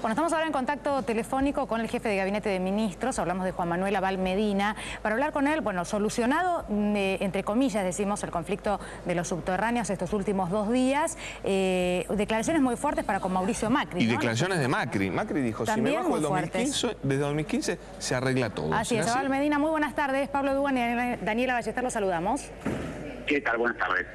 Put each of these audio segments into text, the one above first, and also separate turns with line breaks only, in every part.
Bueno, estamos ahora en contacto telefónico con el jefe de gabinete de ministros, hablamos de Juan Manuel Aval Medina, para hablar con él, bueno, solucionado, eh, entre comillas, decimos, el conflicto de los subterráneos estos últimos dos días, eh, declaraciones muy fuertes para con Mauricio Macri.
Y declaraciones de Macri. Macri dijo, si me bajo el 2015, desde 2015 se arregla todo.
Así es, Aval Medina, muy buenas tardes. Pablo Dugan y Daniela Ballester, los saludamos.
¿Qué tal? Buenas tardes.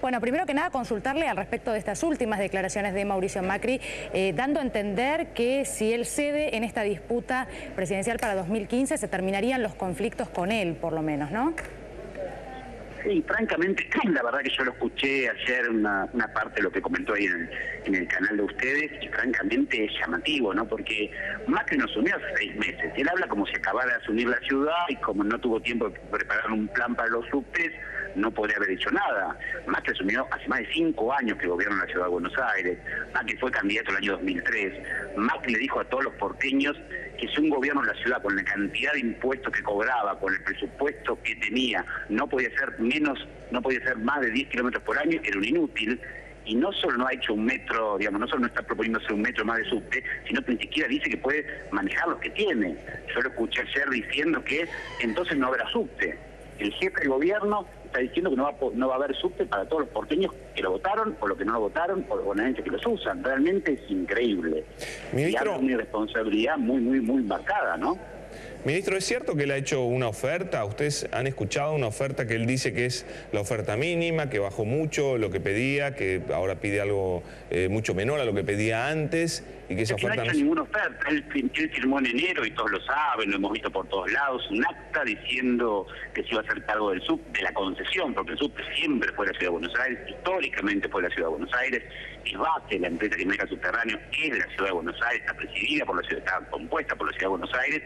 Bueno, primero que nada, consultarle al respecto de estas últimas declaraciones de Mauricio Macri, eh, dando a entender que si él cede en esta disputa presidencial para 2015, se terminarían los conflictos con él, por lo menos, ¿no?
Sí, francamente, la verdad que yo lo escuché ayer una, parte de lo que comentó ahí en el, canal de ustedes y francamente es llamativo, ¿no? Porque Macri nos asumió hace seis meses. Él habla como si acabara de asumir la ciudad y como no tuvo tiempo de preparar un plan para los subtes, no podría haber dicho nada. Macri asumió hace más de cinco años que gobierna la ciudad de Buenos Aires. Macri fue candidato el año 2003. Macri le dijo a todos los porteños que si un gobierno en la ciudad, con la cantidad de impuestos que cobraba, con el presupuesto que tenía, no podía ser menos, no podía ser más de 10 kilómetros por año, era un inútil y no solo no ha hecho un metro, digamos, no solo no está proponiéndose un metro más de subte, sino que ni siquiera dice que puede manejar los que tiene. Yo lo escuché ayer diciendo que entonces no habrá subte. El jefe del gobierno está diciendo que no va, no va a haber subte para todos los porteños que lo votaron o los que no lo votaron o los gente que los usan. Realmente es increíble.
Ministro...
Y una responsabilidad muy, muy, muy marcada, ¿no?
Ministro, ¿es cierto que él ha hecho una oferta? ¿Ustedes han escuchado una oferta que él dice que es la oferta mínima, que bajó mucho lo que pedía, que ahora pide algo eh, mucho menor a lo que pedía antes y que esa oferta
no ha hecho ninguna oferta. Él, firmó en enero y todos lo saben, lo hemos visto por todos lados, un acta diciendo que se iba a hacer cargo del sub, de la concesión, porque el sub siempre fue la Ciudad de Buenos Aires, históricamente fue la Ciudad de Buenos Aires, es base la empresa que maneja subterráneo es la Ciudad de Buenos Aires, está presidida por la ciudad, está compuesta por la Ciudad de Buenos Aires,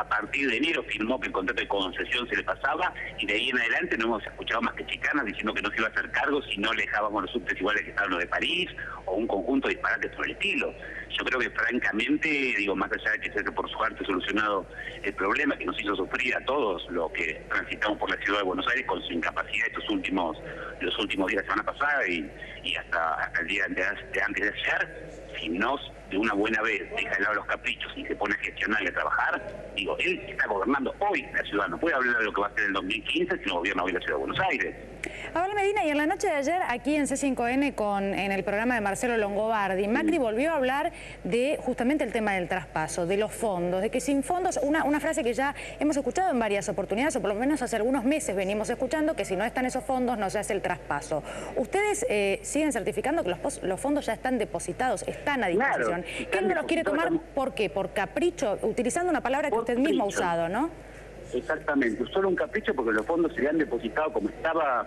a partir de enero firmó que el contrato de concesión se le pasaba y de ahí en adelante no hemos escuchado más que chicanas diciendo que no se iba a hacer cargo si no le dejábamos los subtes iguales que estaban los de París o un conjunto de disparates por el estilo. Yo creo que francamente, digo, más allá de que se por suerte solucionado el problema que nos hizo sufrir a todos los que transitamos por la ciudad de Buenos Aires con su incapacidad estos últimos, los últimos días la semana pasada y, hasta, el día de, antes de ayer, si nos de una buena vez deja de lado los caprichos y se pone a gestionar y a trabajar, digo, él está gobernando hoy la ciudad, no puede hablar de lo que va a hacer en el 2015 si no gobierna hoy la ciudad de Buenos Aires.
Abel Medina, y en la noche de ayer, aquí en C5N, con, en el programa de Marcelo Longobardi, Macri volvió a hablar de justamente el tema del traspaso, de los fondos, de que sin fondos, una, una frase que ya hemos escuchado en varias oportunidades, o por lo menos hace algunos meses venimos escuchando, que si no están esos fondos no se hace el traspaso. Ustedes eh, siguen certificando que los, los, fondos ya están depositados, están a disposición. ¿Quién no los quiere tomar? ¿Por qué? ¿Por capricho? Utilizando una palabra que usted mismo ha usado, ¿no?
Exactamente, solo un capricho porque los fondos se han depositado como estaba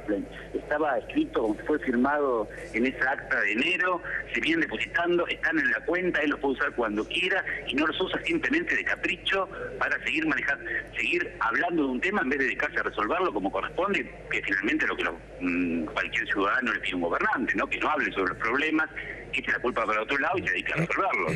estaba escrito, como fue firmado en esa acta de enero, se vienen depositando, están en la cuenta, él los puede usar cuando quiera y no los usa simplemente de capricho para seguir manejando, seguir hablando de un tema en vez de dedicarse a resolverlo como corresponde, que finalmente lo que mm, cualquier ciudadano le pide un gobernante, ¿no? que no hable sobre los problemas, eche la culpa para otro lado y se dedique a resolverlos.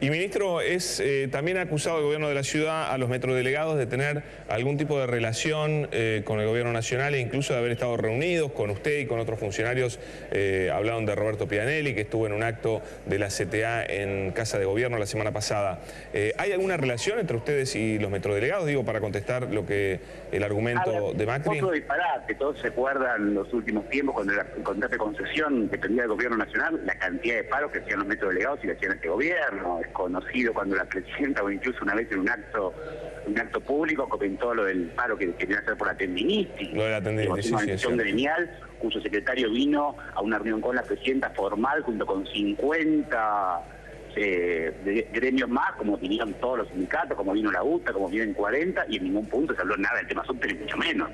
Y ministro, es eh, también acusado el gobierno de la ciudad a los metrodelegados de tener algún tipo de relación eh, con el gobierno nacional e incluso de haber estado reunidos con usted y con otros funcionarios. Eh, hablaron de Roberto Pianelli, que estuvo en un acto de la CTA en Casa de Gobierno la semana pasada. ¿Hay alguna relación entre ustedes y los metrodelegados? Digo, para contestar lo que el argumento de Macri.
Otro disparate, todos se acuerdan los últimos tiempos cuando el contrato de concesión que tenía el gobierno nacional, la cantidad de paros que hacían los metrodelegados y que hacían este gobierno conocido cuando la presidenta o incluso una vez en un acto un acto público comentó lo del paro que querían hacer por la tendinitis.
Lo de la tendinitis,
Una organización gremial cuyo secretario vino a una reunión con la presidenta formal junto con 50 eh, gremios más, como vinieron todos los sindicatos, como vino la UTA, como vienen 40, y en ningún punto se habló nada del tema ni mucho menos.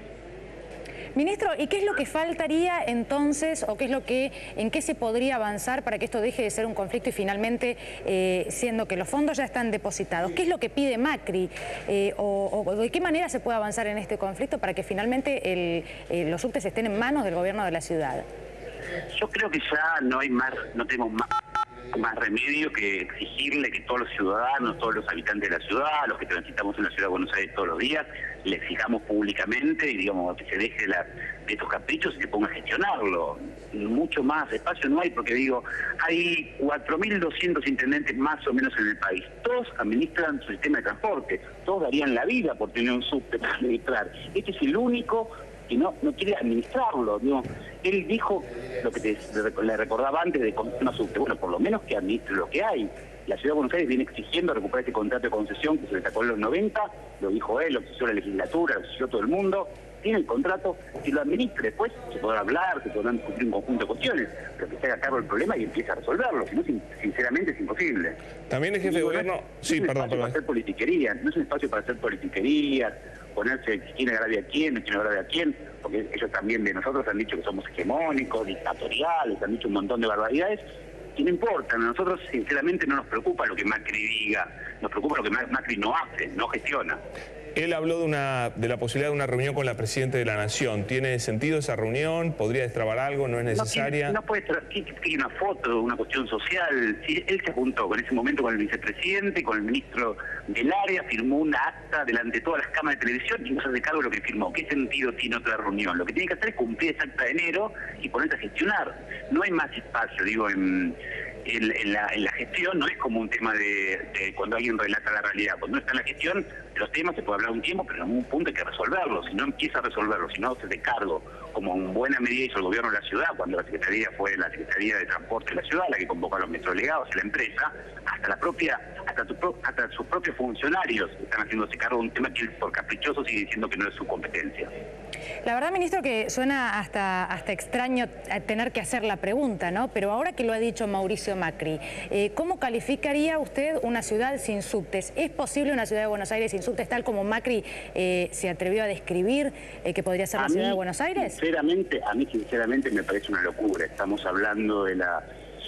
Ministro, ¿y qué es lo que faltaría entonces o qué es lo que, en qué se podría avanzar para que esto deje de ser un conflicto y finalmente, eh, siendo que los fondos ya están depositados, qué es lo que pide Macri eh, o, de qué manera se puede avanzar en este conflicto para que finalmente eh, los subtes estén en manos del gobierno de la ciudad?
Yo creo que ya no hay más, no tenemos más más remedio que exigirle que todos los ciudadanos, todos los habitantes de la ciudad, los que transitamos en la ciudad de Buenos Aires todos los días, le exijamos públicamente y digamos que se deje de estos caprichos y se ponga a gestionarlo. mucho más espacio no hay, porque digo, hay 4.200 intendentes más o menos en el país. Todos administran su sistema de transporte, todos darían la vida por tener un subte para administrar. Este es el único que no, no quiere administrarlo. Digo. Él dijo lo que le recordaba antes de una subte, bueno, por lo menos que administre lo que hay. La Ciudad de Buenos Aires viene exigiendo recuperar este contrato de concesión que se le sacó en los 90, lo dijo él, lo exigió la legislatura, lo exigió todo el mundo, tiene el contrato, si lo administre después se podrá hablar, se podrán discutir un conjunto de cuestiones, pero que se haga cargo del problema y empiece a resolverlo, si no, sinceramente es imposible.
También el jefe de gobierno... sí, perdón, perdón.
para hacer politiquería, no es un espacio para hacer politiquería, ponerse quién agravia a quién, quién agravia a quién, porque ellos también de nosotros han dicho que somos hegemónicos, dictatoriales, han dicho un montón de barbaridades, y no importa, a nosotros sinceramente no nos preocupa lo que Macri diga, nos preocupa lo que Macri no hace, no gestiona.
Él habló de, una, de la posibilidad de una reunión con la Presidenta de la Nación. ¿Tiene sentido esa reunión? ¿Podría destrabar algo? ¿No es necesaria?
No, no puede tiene una foto, una cuestión social. él se juntó con ese momento con el vicepresidente, con el ministro del área, firmó una acta delante de todas las cámaras de televisión y no se hace cargo de lo que firmó. ¿Qué sentido tiene otra reunión? Lo que tiene que hacer es cumplir esa acta de enero y ponerse a gestionar. No hay más espacio, digo, en en, la, gestión no es como un tema de, cuando alguien relata la realidad. Cuando está en la gestión, los temas se puede hablar un tiempo, pero en un punto hay que resolverlos. Si no empieza a resolverlos, si no se de cargo, como en buena medida hizo el gobierno de la ciudad, cuando la Secretaría fue la Secretaría de Transporte de la ciudad, la que convocó a los metrolegados y la empresa, hasta la propia, hasta, hasta sus propios funcionarios están haciéndose cargo de un tema que por caprichoso sigue diciendo que no es su competencia.
La verdad, ministro, que suena hasta, hasta extraño tener que hacer la pregunta, ¿no? Pero ahora que lo ha dicho Mauricio Macri, eh, ¿cómo calificaría usted una ciudad sin subtes? ¿Es posible una ciudad de Buenos Aires sin subtes tal como Macri eh, se atrevió a describir eh, que podría ser la ciudad de Buenos Aires?
Sinceramente, a mí sinceramente me parece una locura. Estamos hablando de la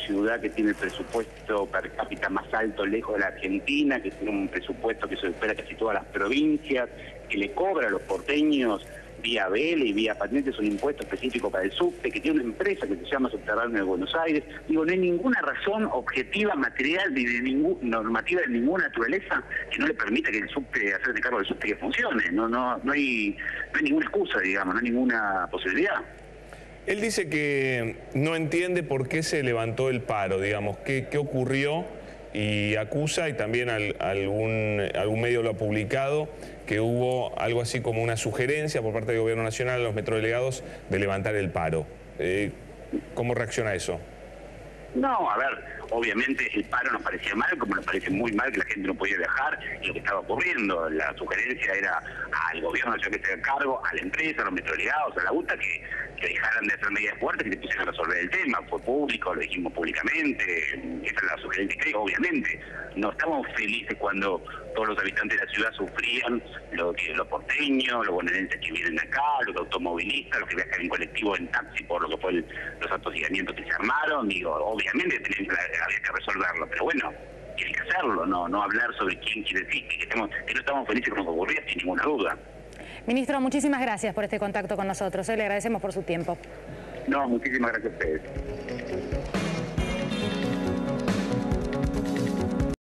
ciudad que tiene el presupuesto per cápita más alto lejos de la Argentina, que tiene un presupuesto que supera casi todas las provincias, que le cobra a los porteños vía BL y vía patentes un impuesto específico para el subte, que tiene una empresa que se llama Subterráneo de Buenos Aires. Digo, no hay ninguna razón objetiva, material, ni de ninguna normativa de ninguna naturaleza que no le permita que el subte, hacerse cargo del subte que funcione. No, no, no hay, no hay ninguna excusa, digamos, no hay ninguna posibilidad.
Él dice que no entiende por qué se levantó el paro, digamos, qué, qué ocurrió y acusa, y también algún, algún medio lo ha publicado, que hubo algo así como una sugerencia por parte del Gobierno Nacional a los metrodelegados de levantar el paro. Eh, ¿Cómo reacciona eso?
No, a ver, obviamente el paro nos parecía mal, como nos parece muy mal que la gente no podía viajar lo que estaba ocurriendo. La sugerencia era al gobierno que se haga cargo, a la empresa, a los metrodelegados, a la UTA, que, dejaran de hacer medidas fuertes que pusieran a resolver el tema. Fue público, lo dijimos públicamente, esa es la sugerencia que obviamente. No estamos felices cuando todos los habitantes de la ciudad sufrían, lo que los porteños, los bonaerenses que vienen acá, los automovilistas, los que viajan en colectivo, en taxi, por lo que fue los atosigamientos que se armaron. Digo, obviamente había que resolverlo, pero bueno, tiene que hacerlo, no no hablar sobre quién quiere decir que, que no estamos felices con lo que ocurría, sin ninguna duda.
Ministro, muchísimas gracias por este contacto con nosotros. ¿eh? Le agradecemos por su tiempo.
No, muchísimas gracias a ustedes.